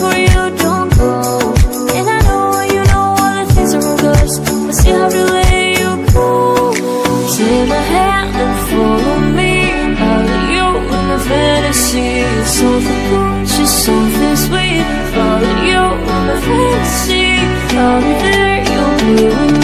where you don't go. And I know you know all the things are reverse But still have to let you go. Take my hand and follow me I'll let you in a fantasy. Something gorgeous, something sweet Follow you in a fantasy. I'll be there, you'll be with me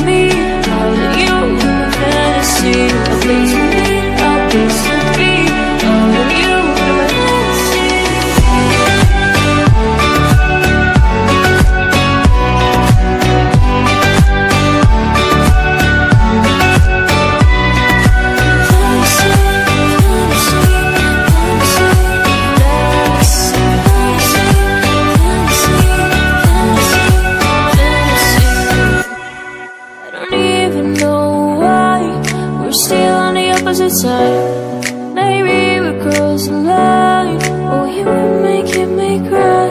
still on the opposite side. Maybe we're crossing line. Oh, you were making me cry,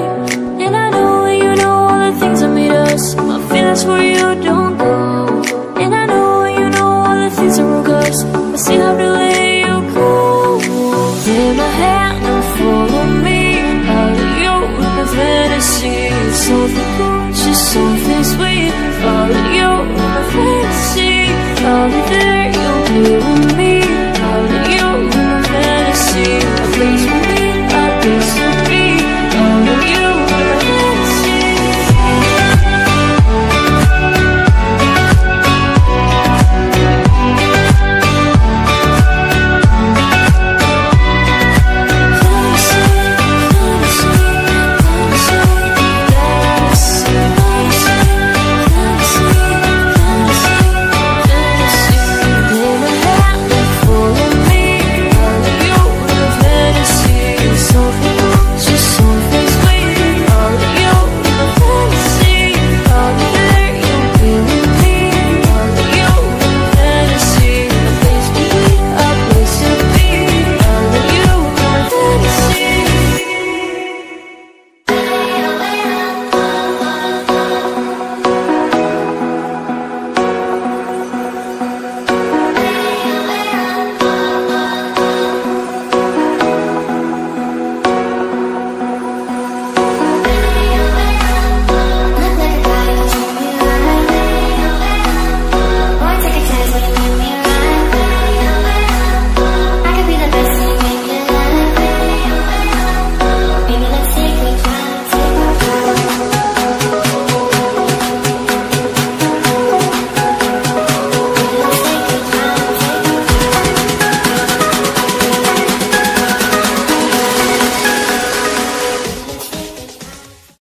and I know you know all the things that made us. My feelings for you don't go, and I know you know all the things that broke us. I still have to let you go. Take my hand and follow me out of your the fantasy. Something just something sweet. Follow you in my fantasy. I'll be there you.